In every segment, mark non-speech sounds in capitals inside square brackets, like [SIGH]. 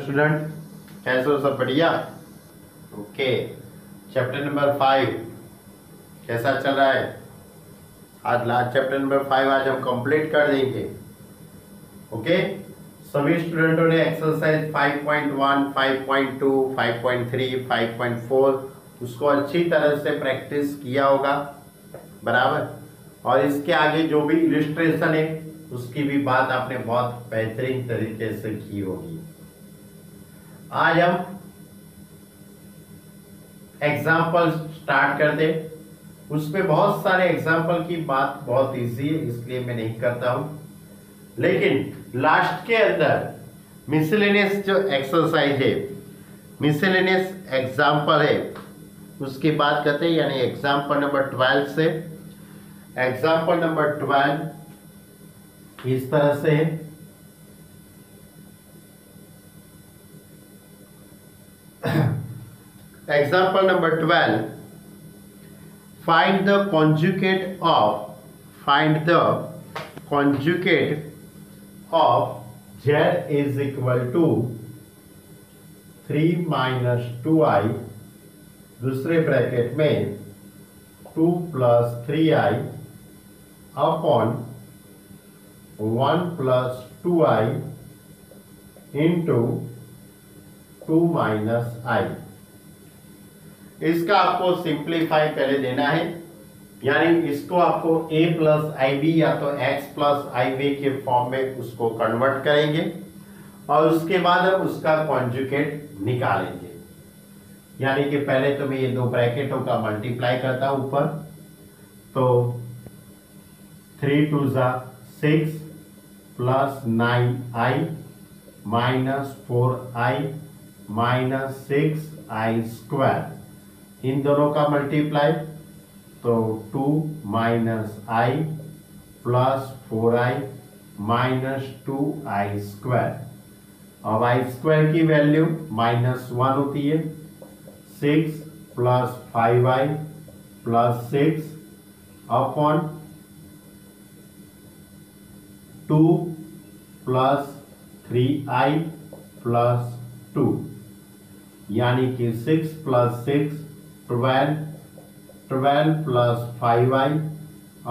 Student कैसे हो सब बढ़िया? ओके चैप्टर नंबर फाइव कैसा चल रहा है? आज लास्ट चैप्टर नंबर फाइव आज हम कंप्लीट कर देंगे. ओके सभी स्टूडेंटों ने एक्सरसाइज 5.1, 5.2, 5.3, 5.4 उसको अच्छी तरह से प्रैक्टिस किया होगा. बराबर? और इसके आगे जो भी इलिस्ट्रेशन है उसकी भी बात आपने बहुत बेहतरीन तरीके से की होगी. आज हम एग्ज़ाम्पल स्टार्ट करते उसमें बहुत सारे एग्ज़ाम्पल की बात बहुत इजी है, इसलिए मैं नहीं करता हूँ। लेकिन लास्ट के अंदर मिसलेनियस जो एक्सरसाइज है मिसलेनियस एग्ज़ाम्पल है, उसकी बात करते हैं, यानी एग्ज़ाम्पल नंबर ट्वेल्व से। एग्ज़ाम्पल नंबर ट्वेल्व इस तरह से है। Example number 12. Find the conjugate of find the conjugate of z is equal to 3 minus 2i दूसरे ब्रैकेट में 2 plus three I upon one plus two I into two minus I. इसका आपको simplify पहले देना है। यानी इसको आपको a प्लस आई बी या तो x प्लस आई के फॉर्म में उसको कन्वर्ट करेंगे और उसके बाद हम उसका कॉन्जुकेट निकालेंगे। यानी कि पहले तो मैं ये दो ब्रैकेटों का मल्टीप्लाई करता हूँ ऊपर। तो थ्री टू ज़ा six plus nine I minus four I minus six I square इन दोनों का मल्टीप्लाई तो two minus I plus four I minus two I square अब आई स्क्वायर की वैल्यू माइनस वन होती है. Six plus five I plus six upon two plus three I plus two यानी कि six plus six twelve twelve plus five I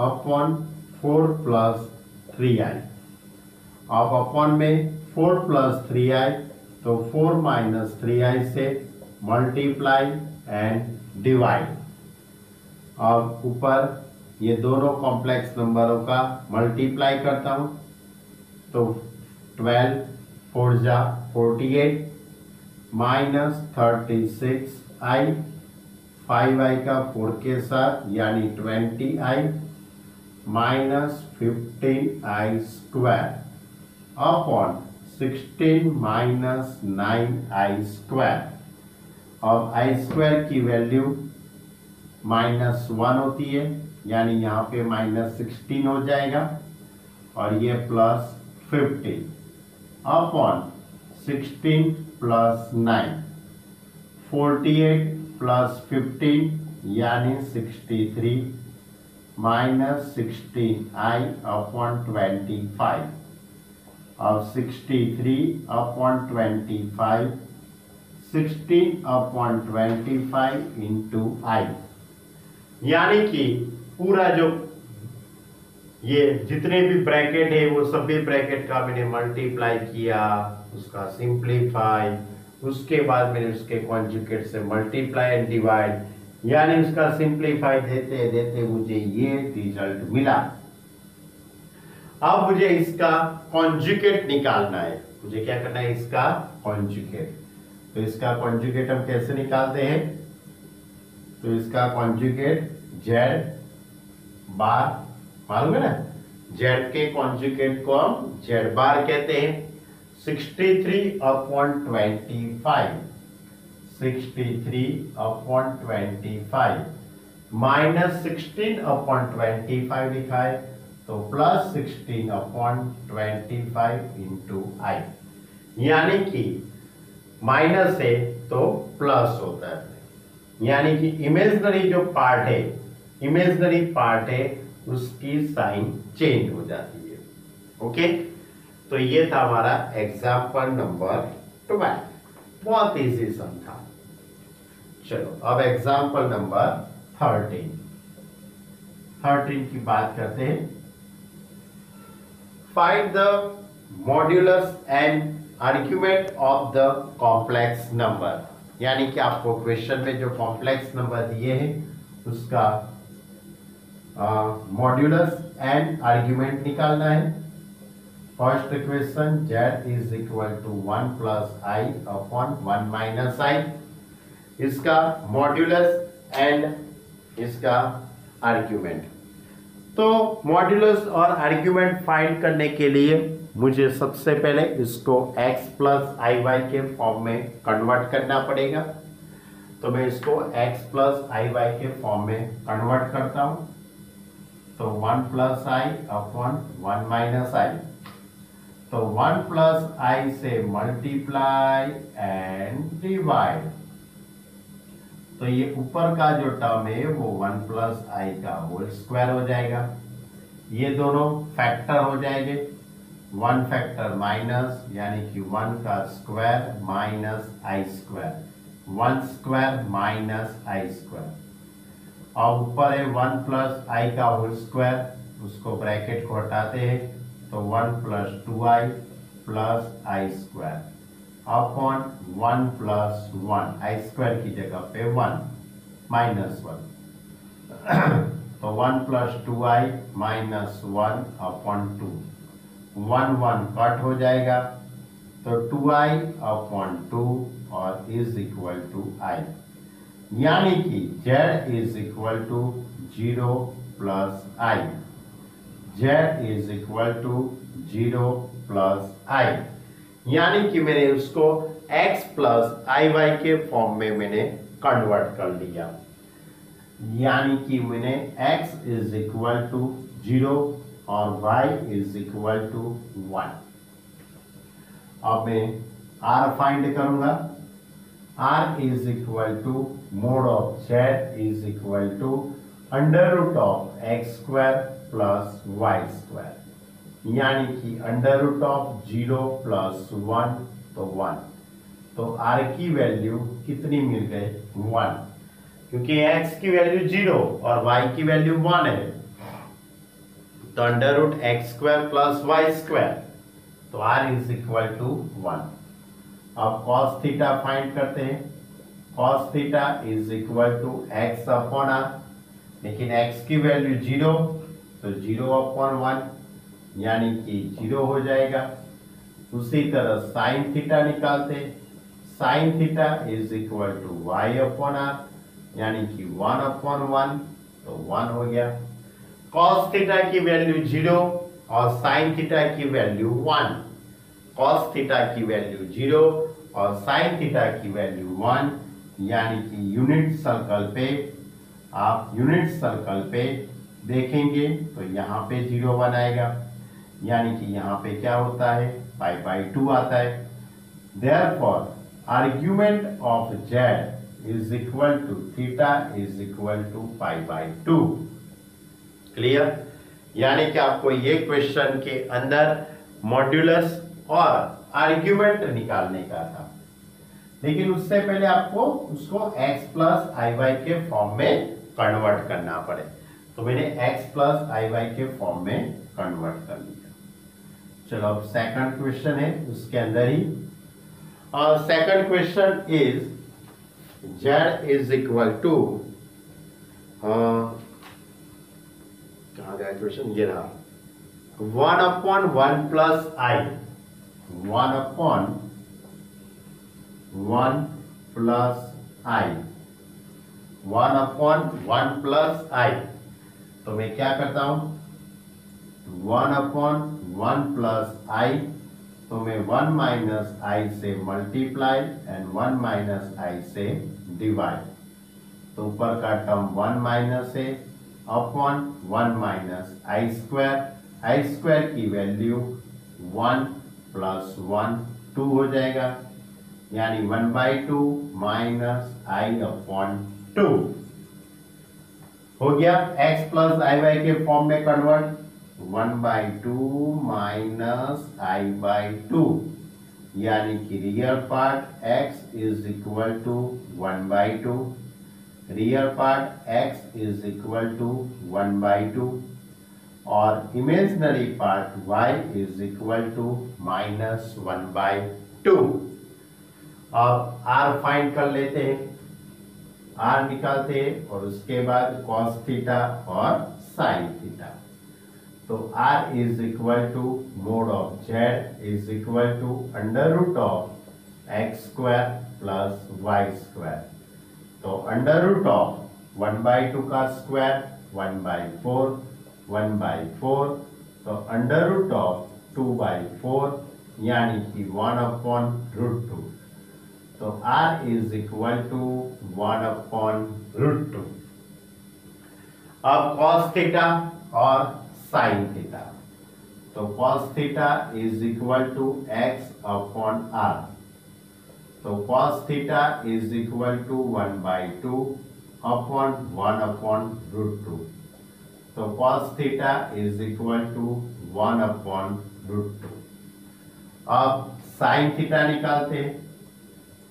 upon four plus three I अब upon में four plus three i तो four minus three i से multiply and divide अब ऊपर ये दोनों कॉम्प्लेक्स नंबरों का मल्टीप्लाई करता हूँ। तो ट्वेल्व फोर जा forty eight minus thirty six I, five I का फोर के साथ, यानी twenty I, minus fifteen I square, upon sixteen minus nine I square. और आई स्क्वायर की वैल्यू माइनस वन होती है, यानी यहाँ पे माइनस सिक्सटीन हो जाएगा, और ये plus fifteen. Upon sixteen plus nine forty eight plus fifteen यानी sixty three minus sixteen I upon twenty five और sixty three upon twenty five sixteen upon twenty five into I यानी कि पूरा जो ये जितने भी ब्रैकेट है, वो सभी ब्रैकेट का मैंने मल्टीप्लाई किया। उसका सिंप्लीफाई उसके बाद मैंने उसके कॉन्जुकेट से मल्टीप्लाई एंड डिवाइड यानी उसका सिंप्लीफाई देते देते मुझे ये रिज़ल्ट मिला। अब मुझे इसका कॉन्जुकेट निकालना है। मुझे क्या करना है इसका कॉन्जुकेट तो इसका कॉन्जुकेट हम कैसे निकालते हैं? तो इसका कॉन्जुकेट जेड बार मालूम है ना? जेड के कॉन्जुकेट को हम जेड बार कहते हैं। 63 अपॉन 25 63 अपॉन 25 माइनस 16 अपॉन 25 लिखा है तो प्लस 16 अपॉन 25 इंटू आई यानी कि माइनस है तो प्लस होता है। यानी कि इमेजनरी जो पार्ट है इमेजनरी पार्ट है, उसकी साइन चेंज हो जाती है। ओके तो ये था हमारा एग्ज़ाम्पल नंबर ट्वेल्व बहुत इजी सम था। चलो, अब एग्ज़ाम्पल नंबर थर्टीन थर्टीन की बात करते हैं। Find the modulus and argument of the complex number यानी कि आपको क्वेश्चन में जो कॉम्प्लेक्स नंबर दिए हैं, उसका मॉड्यूलस एंड आर्ग्यूमेंट निकालना है। First equation z is equal to one plus I upon one minus I इसका मॉड्यूलस एंड इसका आर्ग्यूमेंट तो मॉड्यूलस और आर्ग्यूमेंट फाइंड करने के लिए मुझे सबसे पहले इसको x प्लस आई वाई के फॉर्म में कन्वर्ट करना पड़ेगा। तो मैं इसको x प्लस आई वाई के फॉर्म में कन्वर्ट करता हूँ। तो one plus I upon one minus I तो वन प्लस आई से मल्टीप्लाई एंड डिवाइड तो ये ऊपर का जो टर्म है, वो वन प्लस आई का होल स्क्वायर हो जाएगा। ये दोनों फैक्टर हो जाएँगे। वन फैक्टर माइनस यानी कि वन का square minus I square one square minus I square और ऊपर है वन प्लस आई का होल स्क्वायर उसको ब्रैकेट को हटाते हैं। तो one plus two I plus I square. Upon one plus one, I square की जगह पे वन, माइनस वन। [CLEARS THROAT] तो one plus two I minus one upon two. One one cut हो जाएगा। तो टू आई अपॉन टू और इज़ इक्वल टू आई। यानी कि Z is equal to zero plus I. Z is equal to zero plus I यानी कि मैंने उसको x प्लस आई वाई के फॉर्म में मैंने कन्वर्ट कर लिया। यानी कि मैंने x is equal to zero और y is equal to one अब मैं r फाइंड करूँगा। r is equal to mode of z is equal to under root of X square plus Y square यानी कि under root of zero plus one तो one तो are की value कितनी मिल गई? वन क्योंकि एक्स की वैल्यू ज़ीरो और वाई की वैल्यू वन है। तो under root X square plus Y square तो R is equal to one अब cos थीटा फाइंड करते हैं। cos theta is equal to X upon R लेकिन एक्स की वैल्यू ज़ीरो तो ज़ीरो अपॉन वन, यानी कि ज़ीरो हो जाएगा। उसी तरह साइन थीटा निकालते sine theta is equal to y upon r यानी कि वन अपॉन वन तो वन हो गया। cos थीटा की वैल्यू ज़ीरो और साइन थीटा की वैल्यू वन cos थीटा की वैल्यू ज़ीरो और साइन थीटा की वैल्यू वन यानी कि यूनिट सर्कल पे। आप यूनिट सर्कल पे देखेंगे तो यहाँ पे ज़ीरो वन आएगा। यानी कि यहाँ पे क्या होता है? पाई बाई टू आता है। Therefore argument of z is equal to theta is equal to pi by two clear यानी कि आपको ये क्वेश्चन के अंदर मॉड्यूलस और आर्ग्यूमेंट निकालने का था। लेकिन उससे पहले आपको उसको x प्लस आई वाई के फॉर्म में कन्वर्ट करना पड़े। तो मैंने x प्लस आई वाई के फॉर्म में कन्वर्ट कर लिया चलो अब सेकंड क्वेश्चन है, उसके अंदर ही। और second question is z is equal to कहा गया क्वेश्चन ये रहा। One upon one plus i one upon one plus i one upon one plus i तो मैं क्या करता हूँ? One upon one plus i तो मैं वन माइनस आई से multiply and one minus i से डिवाइड। तो ऊपर का टर्म वन माइनस है, upon one minus i square. I square की value one plus one two हो जाएगा, यानी one by two minus i upon two. हो गया? X प्लस आई वाई के फॉर्म में convert one by two minus i by two यानी कि real part x is equal to one by two real part x is equal to one by two और imaginary part y is equal to minus one by two अब r find कर लेते हैं। R निकालते और उसके बाद cos theta और साइन थीटा तो r is equal to mod of z is equal to under root of x square plus y square तो under root of one by two का square one by four one by four तो under root of two by four यानी कि one upon root two तो r is equal to one upon root two अब cos theta और sin theta तो cos theta is equal to x upon r. तो cos theta is equal to one by two upon one upon root two तो cos theta is equal to one upon root two अब sin theta निकालते हैं।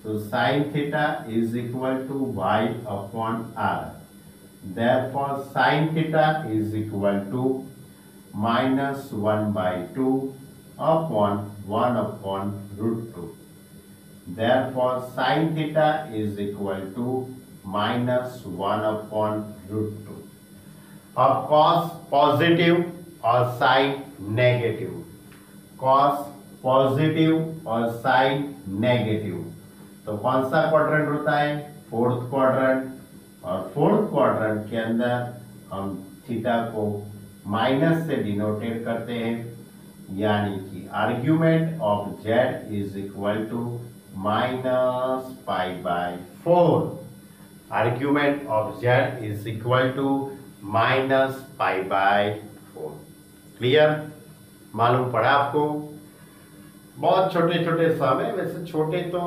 So sine theta is equal to y upon r. Therefore sine theta is equal to minus 1 by 2 upon 1 upon root 2. Therefore sine theta is equal to minus 1 upon root 2. Of cos positive or sine negative. Cos positive or sine negative. तो कौन सा quadrant होता है? Fourth quadrant और fourth quadrant के अंदर हम theta को माइनस से डिनोटेट करते हैं। यानी कि argument of z is equal to minus pi by four argument of z is equal to minus pi by four clear मालूम पड़ा आपको? बहुत छोटे छोटे सम है। वैसे छोटे तो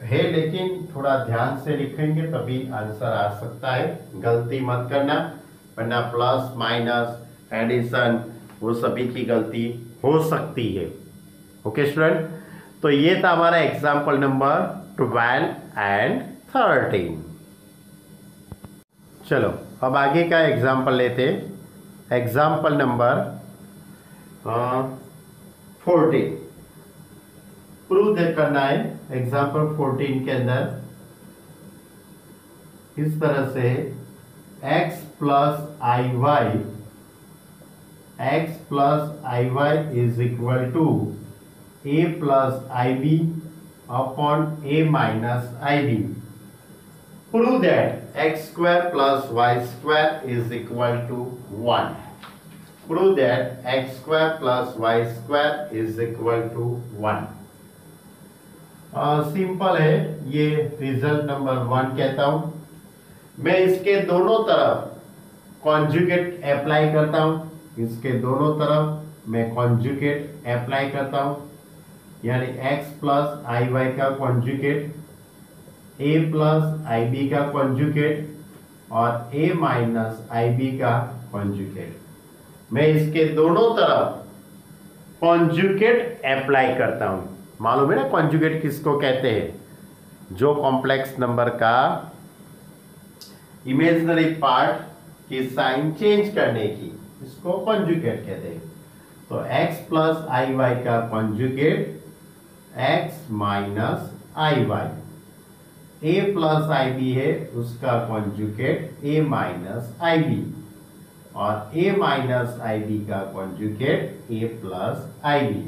है, लेकिन थोड़ा ध्यान से लिखेंगे, तभी आंसर आ सकता है। गलती मत करना, वरना प्लस माइनस एडिशन वो सभी की गलती हो सकती है। ओके स्टूडेंट तो ये था हमारा example number twelve and thirteen चलो, अब आगे का एग्ज़ाम्पल लेते एग्ज़ाम्पल नंबर फोर्टीन प्रूव करना है। एग्ज़ाम्पल 14 के अंदर। इस तरह से x plus i y x plus i y is equal to a plus i b upon a minus i b prove that x square plus y square is equal to one prove that x square plus y square is equal to one simple है, ये result number one कहता हूँ। मैं इसके दोनों तरफ़ conjugate apply करता हूँ। इसके दोनों तरफ़ मैं कॉन्जुगेट अप्लाई करता हूँ। यानी x प्लस आई वाई का conjugate a plus i b का कॉन्जुगेट और a माइनस आई बी का कॉन्जुगेट मैं इसके दोनों तरफ़ कॉन्जुगेट अप्लाई करता हूँ। मालूम है ना कॉन्जुगेट किसको कहते हैं? जो कॉम्प्लेक्स नंबर का इमेजनरी पार्ट की साइन चेंज करने की, इसको कॉन्जुगेट कहते हैं। तो x प्लस आई वाई का conjugate x minus i y a plus i b है, उसका conjugate a minus i b और a माइनस आई बी का conjugate a plus i b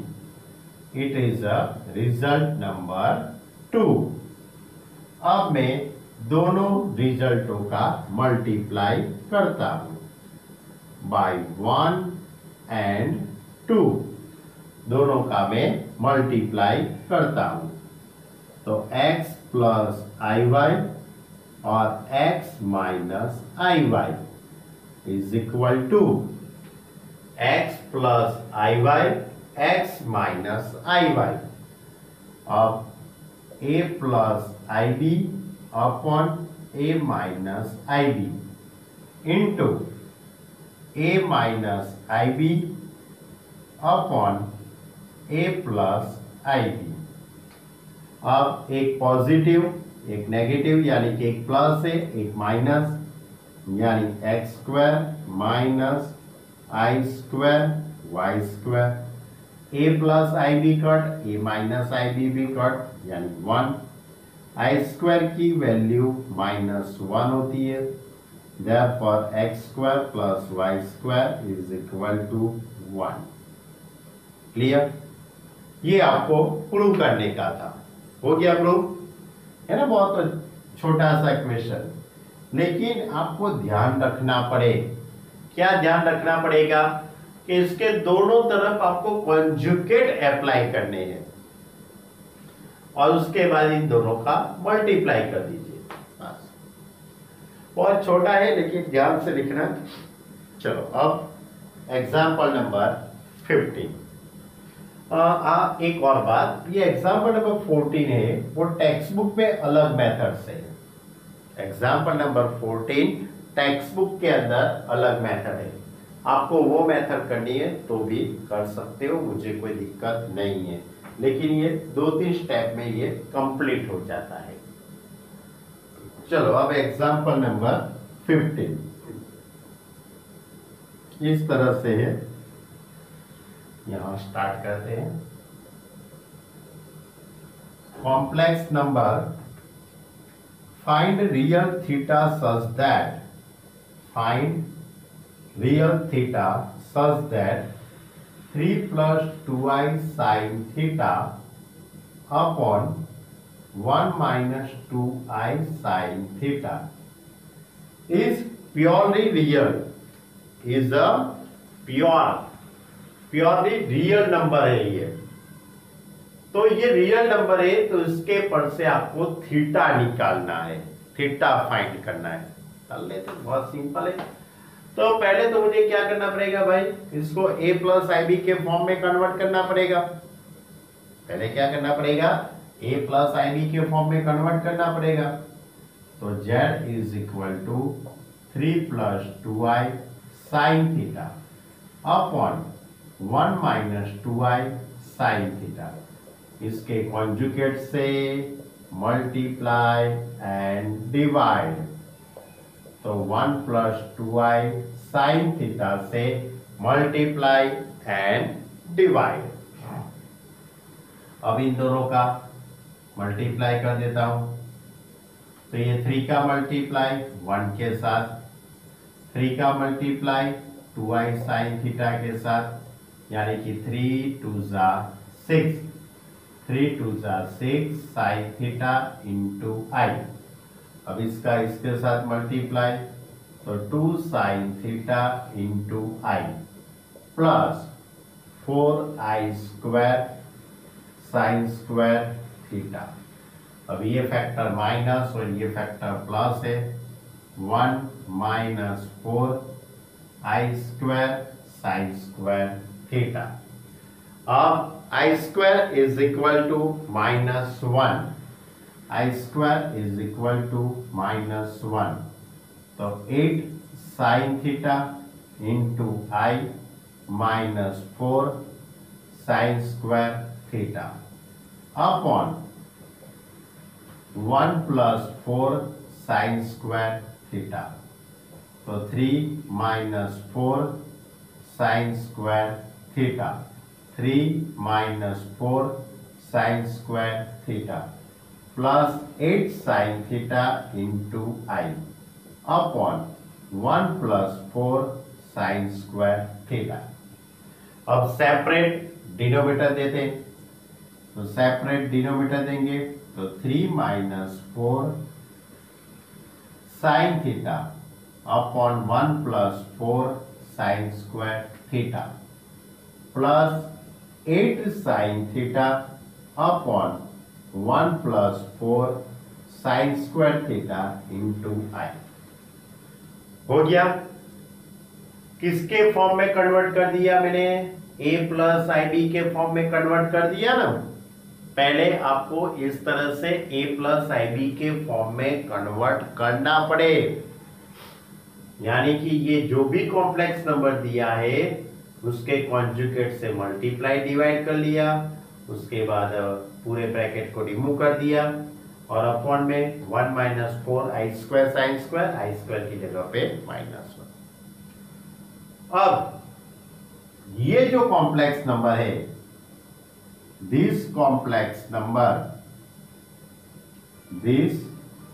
it is a result number two अब मैं दोनों रिजल्टों का मल्टीप्लाई करता हूँ। बाय वन एंड टू दोनों का मैं मल्टीप्लाई करता हूँ। तो x प्लस आई वाई और x minus i y is equal to x plus i y x minus i y अब a plus i b upon a minus i b into a minus i b upon a plus i b अब एक positive एक negative यानी कि एक plus है, एक minus यानी x square minus i square y square a plus i b cut a minus i b भी कट यानी वन आई स्क्वायर की वैल्यू माइनस वन होती है। Therefore x square plus y square is equal to one clear ये आपको prove करने का था। हो गया प्रूव है ना बहुत छोटा सा क्वेश्चन लेकिन आपको ध्यान रखना पड़े। क्या ध्यान रखना पड़ेगा? कि इसके दोनों तरफ़ आपको कंजुकेट अप्लाई करने हैं। और उसके बाद इन दोनों का मल्टीप्लाई कर दीजिए। बहुत छोटा है लेकिन ध्यान से लिखना। चलो अब एग्ज़ाम्पल नंबर फिफ्टीन आ, एक और बात। ये एग्ज़ाम्पल नंबर फोर्टीन है। वो टेक्स्ट बुक में अलग मेथड से है। Example number fourteen text book के अंदर अलग मेथड है। आपको वो मेथड करनी है तो भी कर सकते हो, मुझे कोई दिक्कत नहीं है। लेकिन ये दो तीन स्टेप में ये कंप्लीट हो जाता है। चलो, अब एग्ज़ाम्पल नंबर फिफ्टीन इस तरह से है। यहाँ स्टार्ट करते हैं। Complex number find real theta such that find real theta such that 3 plus 2i sin theta upon 1 minus 2i sin theta is purely real, is a pure purely real number है ये। तो ये real number है तो इसके पर से आपको थीटा निकालना है थीटा फाइंड करना है। कर लेते बहुत सिंपल है। तो पहले तो मुझे क्या करना पड़ेगा भाई? इसको a प्लस आई बी के फॉर्म में कन्वर्ट करना पड़ेगा। पहले क्या करना पड़ेगा? A प्लस आई बी के फॉर्म में कन्वर्ट करना पड़ेगा। तो z is equal to three plus two i sine theta upon one minus two i sine theta इसके कॉन्जुकेट से मल्टीप्लाई एंड डिवाइड तो one plus two i sine theta से multiply and divide. अब इन दोनों का मल्टीप्लाई कर देता हूँ। तो ये थ्री का मल्टीप्लाई वन के साथ। थ्री का multiply two i sine theta के साथ, यानी कि थ्री टू ज़ा सिक्स थ्री टू ज़ा six sine theta into i अब इसका, इसके साथ मल्टीप्लाई तो two sine theta into i plus four i square sine square theta अब ये फैक्टर माइनस और ये फैक्टर प्लस है। One minus four i square sine square theta अब i square is equal to minus one i square is equal to minus 1. So 8 sine theta into i minus 4 sine square theta upon 1 plus 4 sine square theta. So 3 minus 4 sine square theta. 3 minus 4 sine square theta. Plus eight sine theta into i upon one plus four sine square theta अब separate denominator देते तो separate denominator देंगे तो three minus four sine theta upon one plus four sine square theta plus eight sine theta upon one plus four sine square theta into i हो गया। किसके form में convert कर दिया मैंने? ए प्लस आई बी के form में convert कर दिया ना। पहले आपको इस तरह से ए प्लस आई बी के फॉर्म में कन्वर्ट करना पड़े। यानी कि ये जो भी कॉम्प्लेक्स नंबर दिया है, उसके कॉन्जुकेट से मल्टीप्लाई डिवाइड कर लिया। उसके बाद पूरे ब्रैकेट को रिमूव कर दिया और अपॉन में one minus four i square sine square i square की जगह पे माइनस वन अब, ये जो कॉम्प्लेक्स नंबर है this complex number this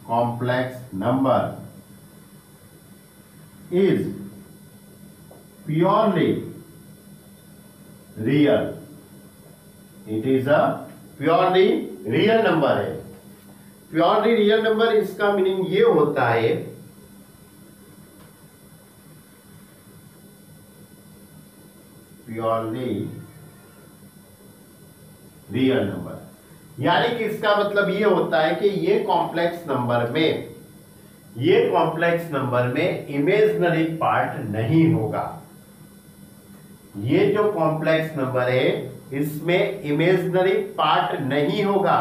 complex number is purely real it is a purely real number है। प्योरली रियल नंबर इसका meaning ये होता है प्योरली रियल नंबर यानी कि इसका मतलब ये होता है कि ये कॉम्प्लेक्स नंबर में, ये कॉम्प्लेक्स नंबर में इमेजनरी पार्ट नहीं होगा। ये जो कॉम्प्लेक्स नंबर है इसमें इमेजनरी पार्ट नहीं होगा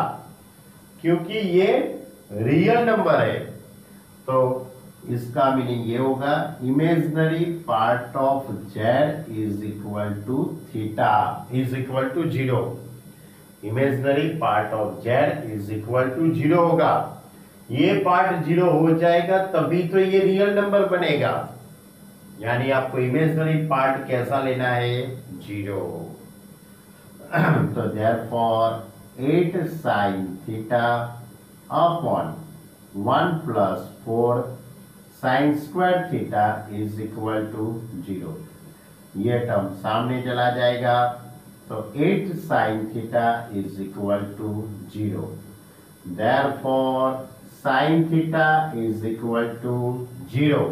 क्योंकि ये रियल नंबर है। तो इसका मीनिंग ये होगा imaginary part of z is equal to theta is equal to zero imaginary part of z is equal to zero होगा। ये पार्ट ज़ीरो हो जाएगा तभी तो ये रियल नंबर बनेगा। यानी आपको इमेजनरी पार्ट कैसा लेना है? Zero therefore eight sine theta upon one plus four sine square theta is equal to zero ये टर्म सामने चला जाएगा। तो eight sine theta is equal to zero therefore sine theta is equal to zero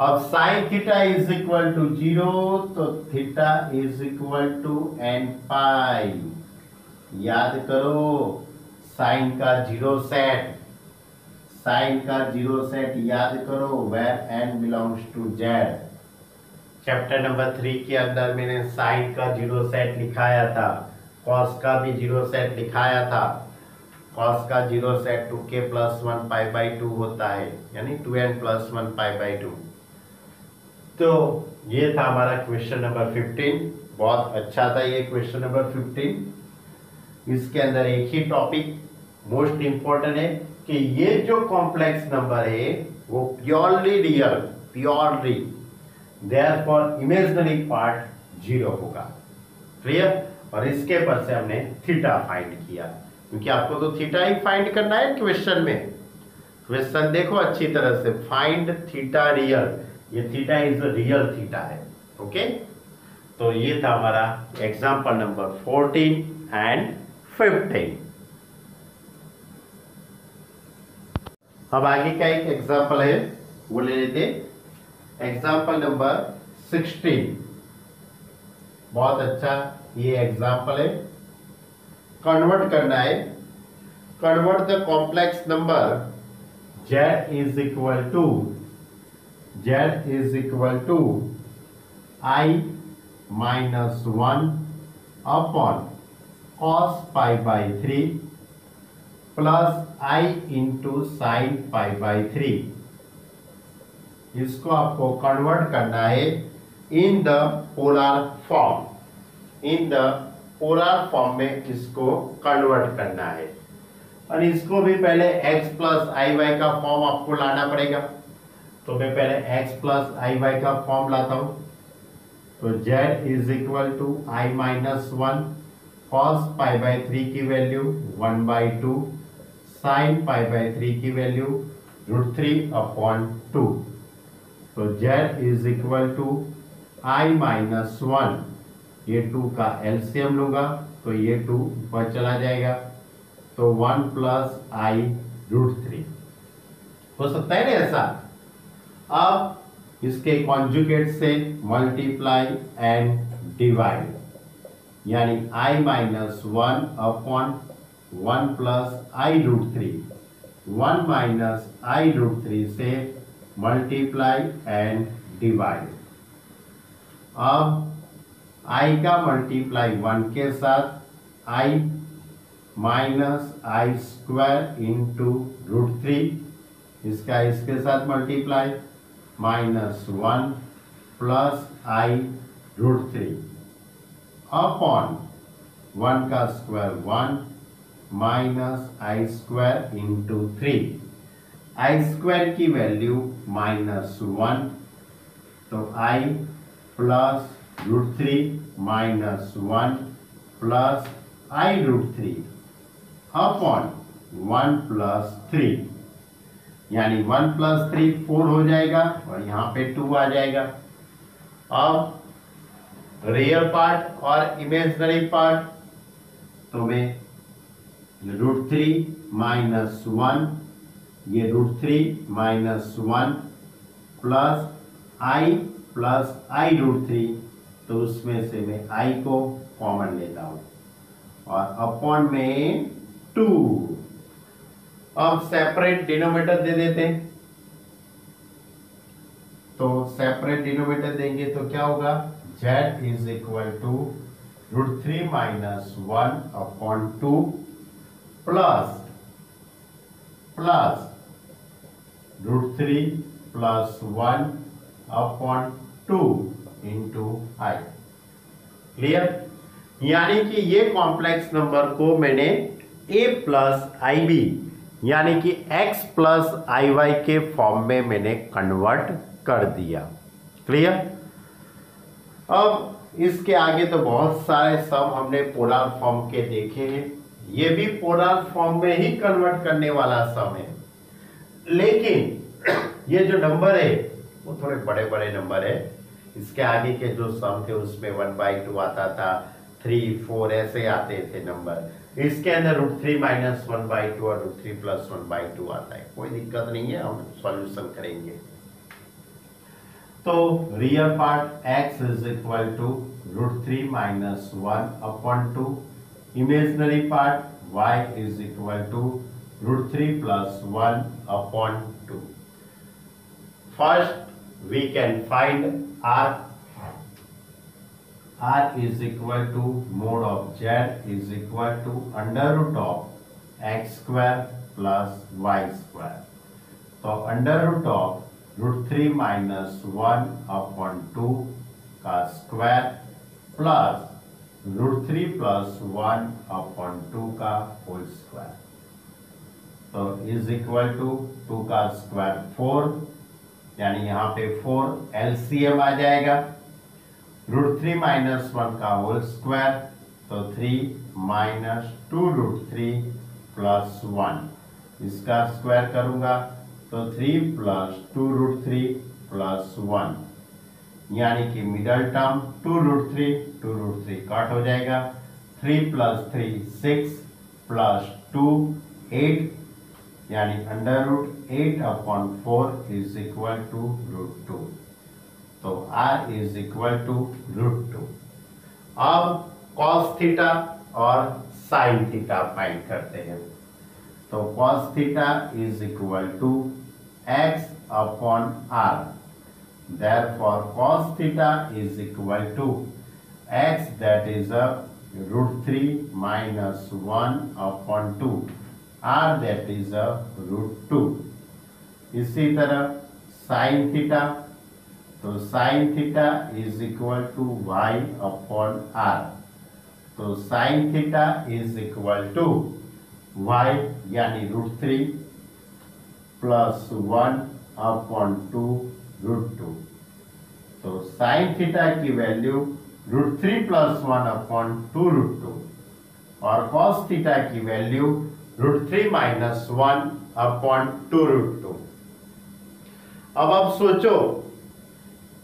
अब sine theta is equal to zero तो theta is equal to n pi याद करो sine का ज़ीरो सेट साइन का ज़ीरो सेट याद करो where n belongs to z chapter number three के अंदर मैंने साइन का ज़ीरो सेट लिखाया था कॉस का भी ज़ीरो सेट लिखाया था. कॉस का ज़ीरो सेट टू के plus one pi by two होता है, यानी two n plus one pi by two तो ये था हमारा क्वेश्चन नंबर फिफ्टीन बहुत अच्छा था ये क्वेश्चन नंबर फिफ्टीन इसके अंदर एक ही टॉपिक मोस्ट इंपॉर्टेंट है कि ये जो कॉम्प्लेक्स नंबर है, वो purely real purely therefore imaginary part zero होगा. क्लियर और इसके पर से हमने थीटा फाइंड किया. क्योंकि आपको तो थीटा ही फाइंड करना है क्वेश्चन में. क्वेश्चन देखो अच्छी तरह से. फाइंड थीटा रियल ये theta is the real theta है ओके तो ये था हमारा example number fourteen and fifteen अब आगे का एक एग्ज़ाम्पल है? वो ले लेते एग्ज़ाम्पल नंबर सिक्सटीन बहुत अच्छा ये एग्ज़ाम्पल है. कन्वर्ट करना है. Convert the complex number z is equal to z is equal to i minus 1 upon cos pi by 3 plus i into sine pi by three इसको आपको कन्वर्ट करना है in the polar form in the polar form में इसको convert करना है। और इसको भी पहले x प्लस आई वाई का फॉर्म आपको लाना पड़ेगा। तो मैं पहले x प्लस आई वाई का फॉर्म लाता हूँ। तो z is equal to i minus one cos pi by three की value one by two sine pi by three की value root three upon two तो z is equal to i minus one ये two का LCM लूँगा तो ये two ऊपर चला जाएगा। तो one plus i root three हो सकता है ना ऐसा? अब इसके कॉन्जुगेट से मल्टीप्लाई एंड डिवाइड यानी i minus one upon one plus i root three one minus i root three से मल्टीप्लाई एंड डिवाइड अब आई का मल्टीप्लाई वन के साथ i minus i square into root three इसका इसके साथ multiply minus one plus i root three upon one का square one minus i square into three i square की value minus one तो i plus root three minus one plus i root three upon one plus three यानी one plus three four हो जाएगा और यहाँ पे two आ जाएगा। अब रियल पार्ट और इमेजनरी पार्ट तो मैं रूट थ्री माइनस वन ये root three minus one plus i plus i root three तो उसमें से मैं आई को कॉमन लेता हूँ। और अपॉन में टू अब सेपरेट डिनोमीटर दे देते हैं। तो सेपरेट डिनोमीटर देंगे तो क्या होगा? Z is equal to root three minus one upon two plus plus root three plus one upon two into i clear यानी कि ये कॉम्प्लेक्स नंबर को मैंने a प्लस आई बी यानी कि x प्लस आई वाई के फॉर्म में मैंने कन्वर्ट कर दिया। क्लियर अब इसके आगे तो बहुत सारे सम हमने पोलर फॉर्म के देखे हैं। ये भी पोलर फॉर्म में ही कन्वर्ट करने वाला सम है। लेकिन ये जो नंबर है, वो थोड़े बड़े बड़े नंबर है। इसके आगे के जो सम थे, उसमें वन बाई टू आता था। थ्री फोर ऐसे आते थे नंबर इसके अंदर root three minus one by two और root three plus one by two आता है। कोई दिक्कत नहीं है, हम सॉल्यूशन करेंगे। तो real part x is equal to root three minus one upon two imaginary part y is equal to root three plus one upon two first we can find r r is equal to mode of z is equal to under root of x square plus y square. तो under root of root three minus one upon two का square plus root three plus one upon two का whole square तो is equal to two का square four यानी यहाँ पे four LCM आ जाएगा। रूट थ्री माइनस वन का होल स्क्वायर तो three minus two root three plus one इसका स्क्वायर करूँगा तो three plus two root three plus one यानी कि middle term two root three two root three cut हो जाएगा. Three plus three six plus two eight यानी under root eight upon four is equal to root two तो r is equal to root two अब cos theta और sine theta find करते हैं तो cos theta is equal to x upon r therefore cos theta is equal to x that is a root 3 minus 1 upon 2 r that is a root 2 इसी तरह sin theta तो sine theta is equal to y upon r तो sine theta is equal to y यानी root three plus one upon two root two तो sine theta की value root three plus one upon two root two और cos theta की value root three minus one upon two root two अब आप सोचो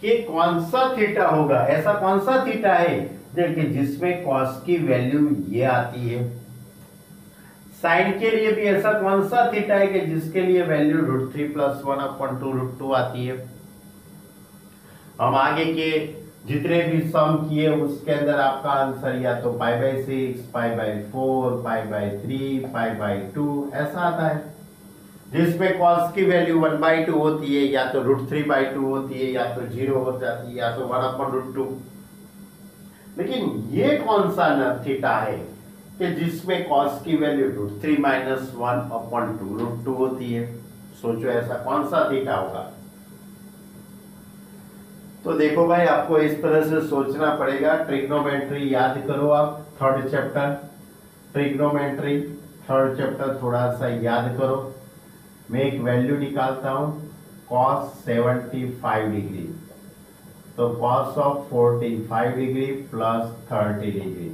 कि कौन सा थीटा होगा? ऐसा कौन सा थीटा है? देखिए, जिसमें कॉस की वैल्यू ये आती है। साइन के लिए भी ऐसा कौन सा थीटा है कि जिसके लिए value root three plus one upon two root two आती है? हम आगे के जितने भी सम किए, उसके अंदर आपका आंसर या तो pi by six pi by four pi by three pi by two ऐसा आता है। जिसमें कॉस की वैल्यू वन बाई टू होती है, या तो रूट थ्री बाई टू होती है, या तो ज़ीरो हो जाती है, या तो वन अपॉन रूट टू लेकिन ये कौन सा थीटा है कि जिसमें कॉस की value root three minus one upon two root two होती है? सोचो ऐसा कौन सा थीटा होगा? तो देखो भाई, आपको इस तरह से सोचना पड़ेगा। ट्रिग्नोमेट्री याद करो आप third chapter trigonometry third chapter थोड़ा सा याद करो। मैं एक वैल्यू निकालता हूँ cos 75 डिग्री। तो cos of 45 degree plus 30 degree.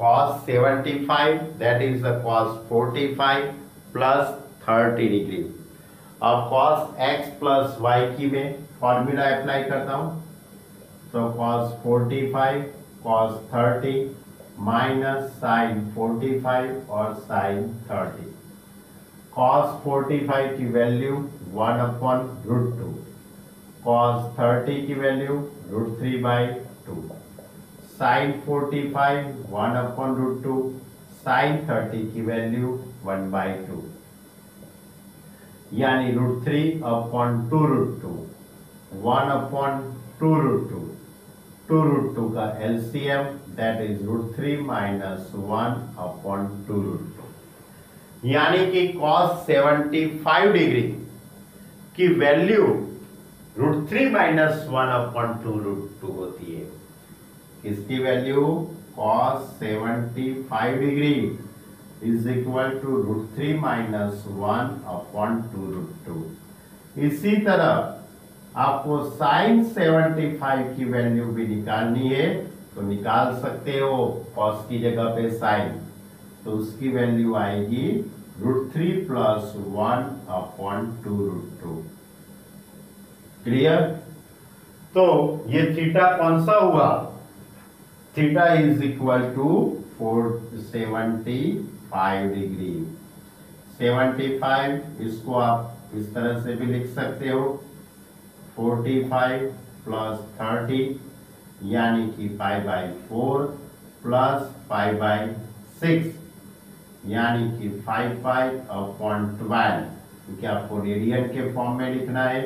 cos 75 that is the cos 45 plus 30 degree. अब cos x प्लस वाई की मैं फॉर्मूला अप्लाई करता हूँ। तो cos 45 cos 30 माइनस साइन 45 और साइन 30 cos 45 की value 1 upon root two cos 30 की value root three by two sine 45 1 upon root two sine 30 की वैल्यू वन बाई टू यानी root three upon two root two one upon two root two two root two का LCM that is root three minus one upon two root two यानी कि cos seventy five degree की value root three minus one upon two root two होती है। इसकी value? Cos seventy five degree is equal to root three minus one upon two root two इसी तरह आपको sine 75 की वैल्यू भी निकालनी है तो निकाल सकते हो। कॉस की जगह पे साइन तो उसकी वैल्यू आएगी root three plus one upon two root two clear तो ये थीटा कौन सा हुआ? Theta is equal to four seventy five degree seventy five इसको आप इस तरह से भी लिख सकते हो. फोर्टी फाइव प्लस थर्टी यानी कि five by four plus five by six यानी कि फाइव पाई अपॉन ट्वेल्व क्योंकि आपको रेडियन के फॉर्म में लिखना है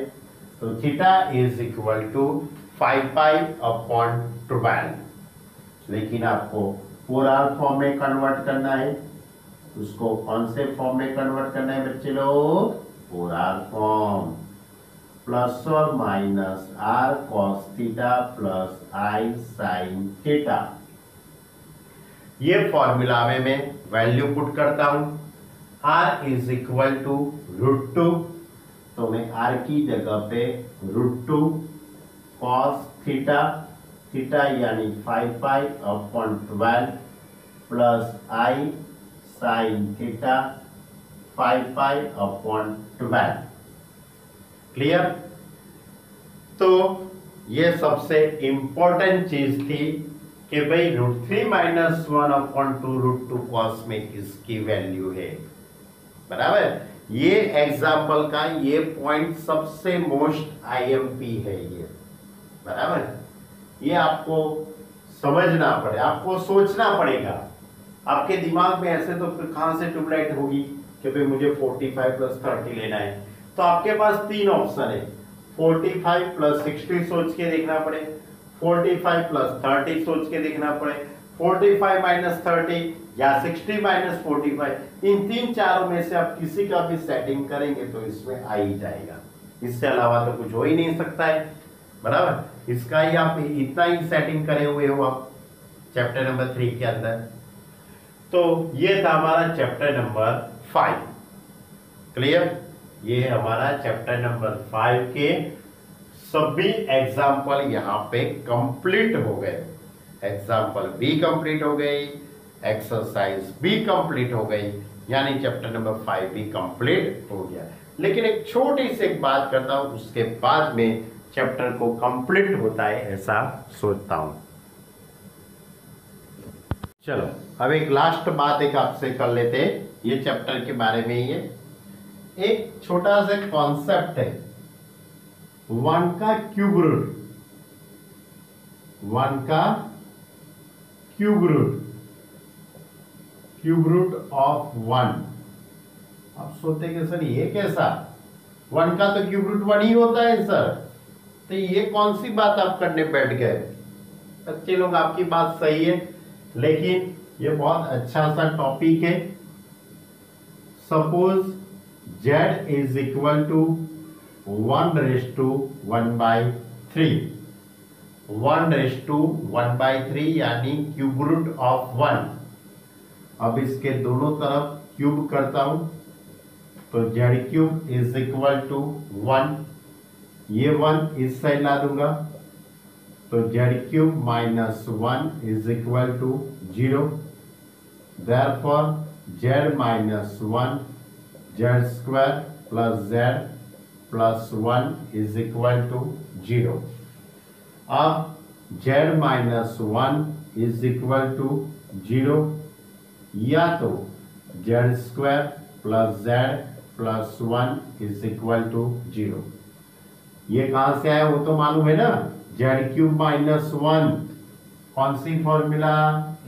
तो theta is equal to five pi upon twelve लेकिन आपको पोलर फॉर्म में कन्वर्ट करना है, उसको कौन से फॉर्म में कन्वर्ट करना है बच्चे लोग? पोलर फॉर्म प्लस और minus r cos theta plus i sine theta ये फॉर्मूला में मैं वैल्यू पुट करता हूँ। R is equal to root two तो मैं आर की जगह पे root two cos theta theta यानी five pi upon twelve plus i sine theta five pi upon twelve clear तो ये सबसे इंपॉर्टेंट चीज़ थी कि भाई root three minus one upon two root two cos में इसकी वैल्यू है? बराबर? ये एग्ज़ाम्पल का ये पॉइंट सबसे मोस्ट आईएमपी है ये। बराबर? ये आपको समझना पड़े, आपको सोचना पड़ेगा। आपके दिमाग में ऐसे तो कहाँ से ट्यूबलाइट होगी कि भाई मुझे 45 प्लस 30 लेना है? तो आपके पास तीन ऑप्शन है। 45 प्लस सिक्सटी सोच के देखना पड़े। 45 प्लस 30 सोच के देखना पड़े। 45 माइनस थर्टी या 60 माइनस फोर्टी इन तीन चारों में से आप किसी का भी सेटिंग करेंगे तो इसमें आ ही जाएगा। इससे अलावा तो कुछ हो ही नहीं सकता है। बराबर? इसका ही आप इतना ही सेटिंग करे हुए हो आप चैप्टर नंबर थ्री के अंदर। तो ये था हमारा चैप्टर नंबर फाइव क्लियर ये हमारा चैप्टर नंबर फाइव के सभी एग्ज़ाम्पल यहाँ पे कंप्लीट हो गए। एग्ज़ाम्पल बी कंप्लीट हो गई एक्सरसाइज बी कंप्लीट हो गई, यानी चैप्टर नंबर फाइव भी कंप्लीट हो गया। लेकिन एक छोटी सी एक बात करता हूँ, उसके बाद में चैप्टर को कंप्लीट होता है, ऐसा सोचता हूँ। चलो, अब एक लास्ट बात एक आपसे कर लेते हैं, ये चैप्टर के बारे में ही है। एक छोटा सा कॉन्सेप्ट है। वन का क्यूब रूट। वन का cube root. Cube root of one. आप सोचते कि सर ये कैसा? वन का तो क्यूब रूट वन ही होता है, सर। तो ये कौन सी बात आप करने बैठ गए? बच्चे लोग, आपकी बात सही है, लेकिन ये बहुत अच्छा सा टॉपिक है। Suppose z is equal to 1 raised to 1 by three one raise to one by three यानी क्यूब रूट ऑफ़ वन अब इसके दोनों तरफ़ क्यूब करता हूँ। तो z cube is equal to one ये वन इस साइड ला दूँगा। तो z cube minus one is equal to zero therefore z minus one z square plus z plus one is equal to zero अब z minus one is equal to zero या तो z square plus z plus one is equal to zero कहाँ से आया वो तो मालूम है ना? जेड क्यूब माइनस वन कौन सी formula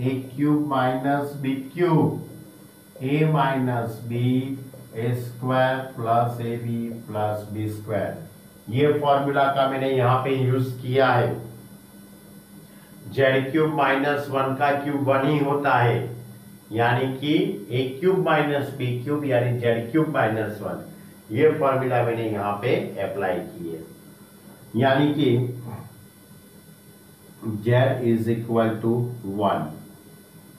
a cube minus b cube a minus b a square plus a b plus b square ये फॉर्मूला का मैंने यहाँ पे यूज़ किया है। जेड क्यूब माइनस वन का क्यूब वन ही होता है। यानी कि a cube minus b cube यानी जेड क्यूब माइनस वन ये फॉर्मूला मैंने यहाँ पे अप्लाई की है यानी कि z is equal to one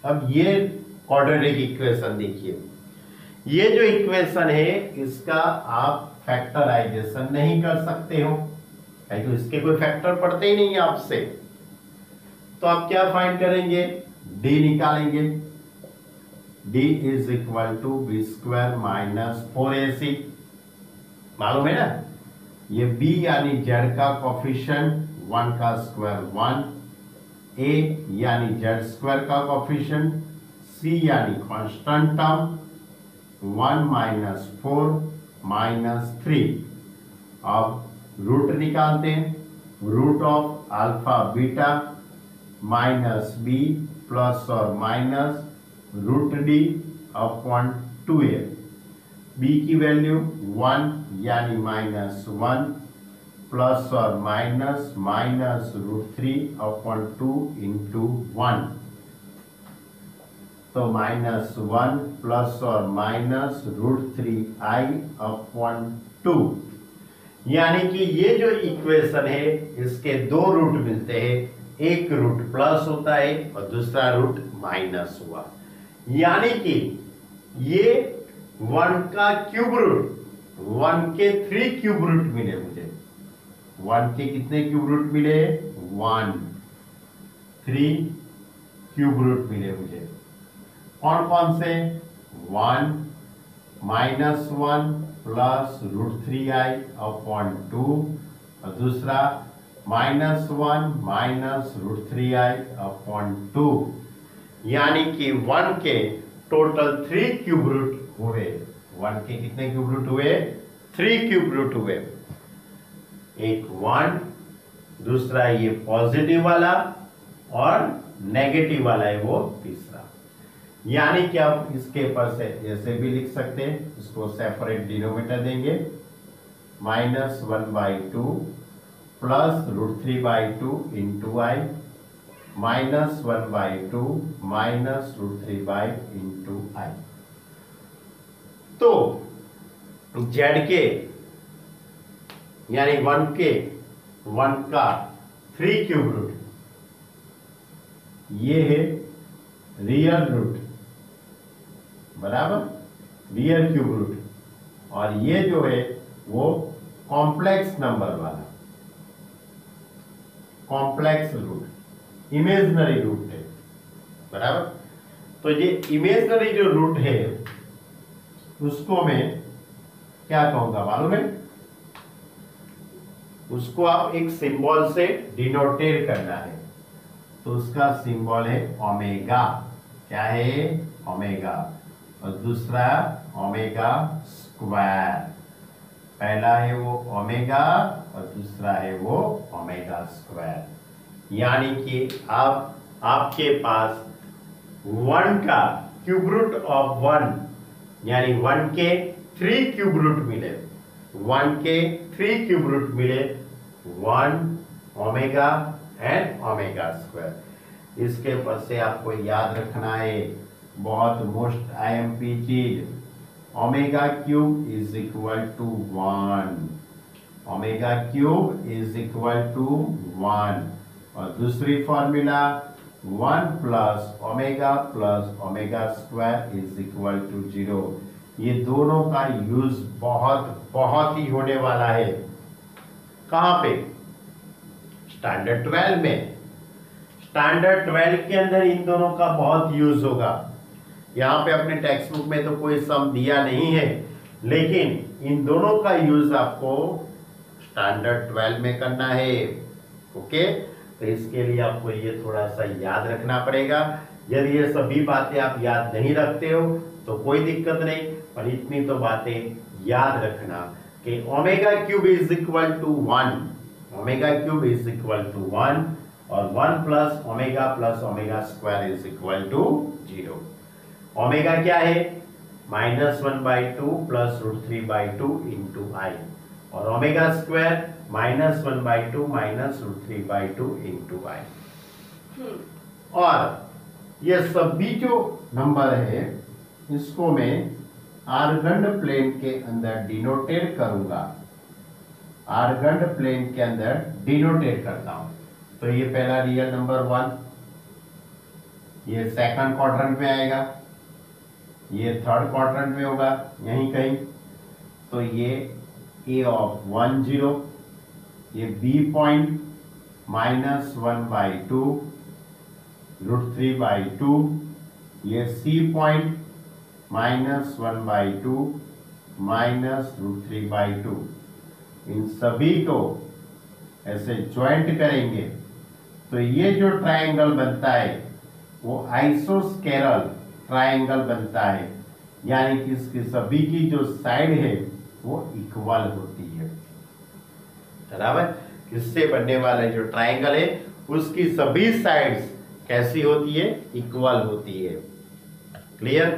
अब ये क्वाड्रेटिक इक्वेशन देखिए। ये जो इक्वेशन है, इसका आप फैक्टराइजेशन नहीं कर सकते हो। तो इसके कोई फैक्टर पड़ते ही नहीं आपसे। तो आप क्या फाइंड करेंगे? डी निकालेंगे। D is equal to b square minus four a c मालूम है ना? ये बी यानी जेड का कॉफिशियंट वन का स्क्वायर वन ए यानी जेड स्क्वायर का कॉफिशियंट सी यानी constant term one minus four minus three. अब रूट निकालते हैं। Root of alpha beta minus b plus और minus root D upon two a. B की वैल्यू वन यानी माइनस वन प्लस और minus minus root three upon two into one. तो minus one plus और minus root three i upon two यानी कि ये जो इक्वेशन है, इसके दो रूट मिलते हैं। एक रूट प्लस होता है और दूसरा रूट माइनस हुआ। यानी कि ये वन का क्यूब रूट वन के थ्री क्यूब रूट मिले मुझे। वन के कितने क्यूब रूट मिले? वन थ्री क्यूब रूट मिले मुझे। कौन कौन से? One, minus one plus root three i upon two. और दूसरा, minus one minus root three i upon two. यानी कि वन के टोटल थ्री क्यूब रूट हुए। वन के कितने क्यूब रूट हुए? थ्री क्यूब रूट हुए। एक वन, दूसरा ये पॉजिटिव वाला और नेगेटिव वाला है वो तीसरा। यानी कि आप इसके पर से ऐसे भी लिख सकते हैं, इसको सेपरेट डिनोमीटर देंगे। Minus one by two plus root three by two into i minus one by two minus root three by into i तो जेड के, यानी वन के वन का थ्री क्यूब रूट ये है रियल रूट बराबर? Real cube root और ये जो है, वो कॉम्प्लेक्स नंबर वाला। कॉम्प्लेक्स रूट इमेजनरी रूट है। बराबर? तो ये इमेजनरी जो रूट है, उसको मैं क्या कहूँगा मालूम है? उसको आप एक सिंबल से डिनोटेट करना है। तो उसका सिंबल है ओमेगा क्या है? ओमेगा और दूसरा ओमेगा स्क्वायर। पहला है वो ओमेगा और दूसरा है वो ओमेगा स्क्वायर। यानी कि आप, आपके पास वन का क्यूब रूट ऑफ़ वन, यानी वन के थ्री क्यूब रूट मिले। वन के थ्री क्यूब रूट मिले। One, omega and omega square. इसके पर से आपको याद रखना है बहुत most IMP cheese. Omega cube is equal to one omega cube is equal to one और दूसरी formula one plus omega plus omega square is equal to zero ये दोनों का यूज़ बहुत बहुत ही होने वाला है। कहाँ पे? स्टैंडर्ड ट्वेल्व में। स्टैंडर्ड ट्वेल्व के अंदर इन दोनों का बहुत यूज़ होगा। यहाँ पे अपने टेक्स्ट बुक में तो कोई सम दिया नहीं है, लेकिन इन दोनों का यूज़ आपको स्टैंडर्ड ट्वेल्व में करना है। ओके तो इसके लिए आपको ये थोड़ा सा याद रखना पड़ेगा। यदि ये सभी बातें आप याद नहीं रखते हो तो कोई दिक्कत नहीं, पर इतनी तो बातें याद रखना कि omega cube is equal to one omega cube is equal to one और one plus omega plus omega square is equal to zero omega क्या है? Minus one by two plus root three by two into i. और omega square minus one by two minus root three by two into i. और ये सभी जो number है इसको मैं आरगंड प्लेन के अंदर डिनोटेट करूँगा। आरगंड प्लेन के अंदर डिनोटेट करता हूँ। तो ये पहला रियल नंबर वन ये सेकंड क्वाड्रेंट में आएगा। ये थर्ड क्वाड्रेंट में होगा, यहीं कहीं। तो ये ए ऑफ़ वन ज़ीरो ये B point minus one by two root three by two ये C point minus one by two minus root three by two इन सभी को ऐसे ज्वाइंट करेंगे। तो ये जो ट्रायंगल बनता है, वो आइसोस्केरल ट्रायंगल बनता है। यानी कि इसकी सभी की जो साइड है, वो इक्वल होती है। बराबर? इससे बनने वाला जो ट्रायंगल है, उसकी सभी साइड्स कैसी होती है? इक्वल होती है। क्लियर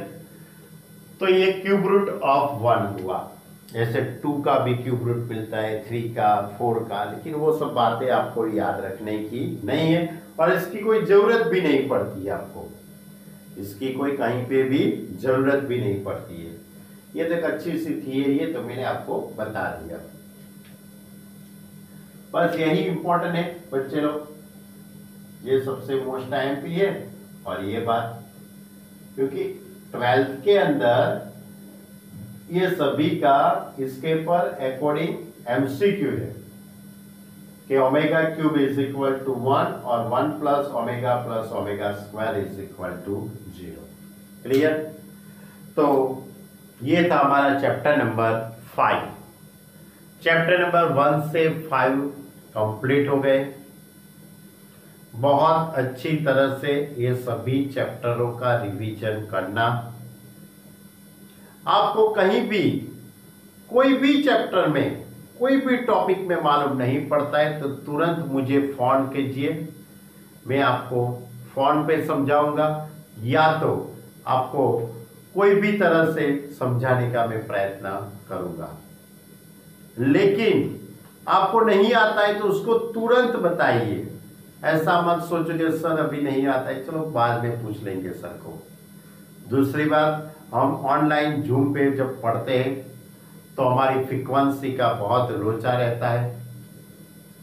तो ये क्यूब रूट ऑफ़ वन हुआ। जैसे टू का भी क्यूब रूट मिलता है थ्री का फोर का, लेकिन वो सब बातें आपको याद रखने की नहीं है, और इसकी कोई ज़रूरत भी नहीं पड़ती आपको। इसकी कोई कहीं पे भी ज़रूरत भी नहीं पड़ती है। ये तो एक अच्छी सी थियरी है तो मैंने आपको बता दिया। बस यही इंपॉर्टेंट है बच्चे लोग ये सबसे मोस्ट टाइम पी है, और ये बात, क्योंकि ट्वेल्थ के अंदर ये सभी का इसके पर अकॉर्डिंग एमसीक्यू है। कि omega cube is equal to one और one plus omega plus omega square is equal to zero clear तो ये था हमारा chapter number five chapter number one से फाइव कंप्लीट हो गए। बहुत अच्छी तरह से ये सभी चैप्टरों का रिवीजन करना। आपको कहीं भी, कोई भी चैप्टर में कोई भी टॉपिक में मालूम नहीं पड़ता है तो तुरंत मुझे फ़ोन कीजिए। मैं आपको फ़ोन पे समझाऊँगा। या तो आपको कोई भी तरह से समझाने का मैं प्रयत्न करूँगा। लेकिन आपको नहीं आता है तो उसको तुरंत बताइए। ऐसा मत सोचो कि सर अभी नहीं आता है। चलो बाद में पूछ लेंगे सर को। दूसरी बात, हम ऑनलाइन जूम पे जब पढ़ते हैं तो हमारी फ्रिक्वेंसी का बहुत लोचा रहता है।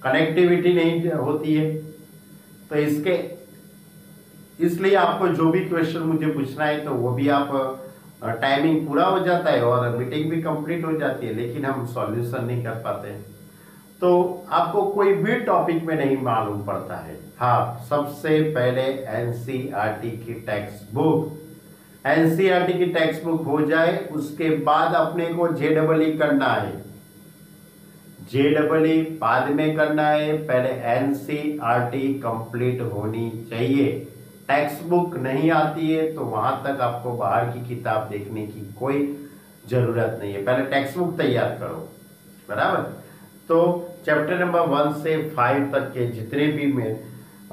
कनेक्टिविटी नहीं होती है। तो इसके, इसलिए आपको जो भी क्वेश्चन मुझे पूछना है तो वो भी आप टाइमिंग पूरा हो जाता है और मीटिंग भी कंप्लीट हो जाती है, लेकिन हम सॉल्यूशन नहीं कर पाते तो आपको कोई भी टॉपिक में नहीं मालूम पड़ता है। हाँ सबसे पहले एनसीईआरटी की टेक्स्ट बुक एनसीईआरटी की टेक्स्ट बुक हो जाए, उसके बाद अपने को जे डबल ई करना है। जे डबल ई बाद में करना है, पहले एनसीईआरटी कंप्लीट होनी चाहिए। टेक्स्ट बुक नहीं आती है तो वहाँ तक आपको बाहर की किताब देखने की कोई ज़रूरत नहीं है। पहले टेक्स्ट बुक तैयार करो, बराबर? तो चैप्टर नंबर वन से फाइव तक के जितने भी में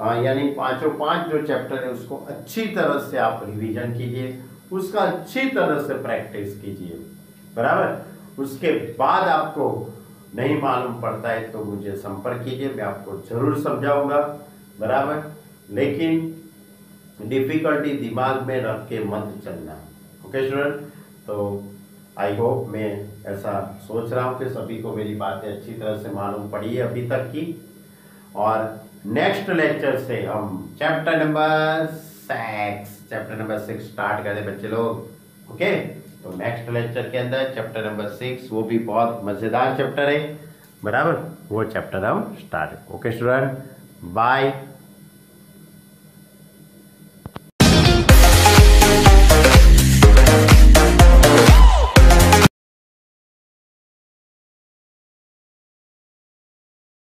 यानी पाँचों पाँच जो चैप्टर है, उसको अच्छी तरह से आप रिवीजन कीजिए, उसका अच्छी तरह से प्रैक्टिस कीजिए। बराबर? उसके बाद आपको नहीं मालूम पड़ता है तो मुझे संपर्क कीजिए, मैं आपको ज़रूर समझाऊँगा। बराबर? लेकिन डिफिकल्टी दिमाग में रख के मत चलना। ओके स्टूडेंट तो आई होप मैं ऐसा सोच रहा हूँ कि सभी को मेरी बातें अच्छी तरह से मालूम पड़ी है अभी तक की। और नेक्स्ट लेक्चर से हम chapter number six chapter number six start कर दे बच्चे लोग ओके तो नेक्स्ट लेक्चर के अंदर चैप्टर नंबर सिक्स वो भी बहुत मज़ेदार चैप्टर है, बराबर? वो चैप्टर हम स्टार्ट ओके स्टूडेंट बाय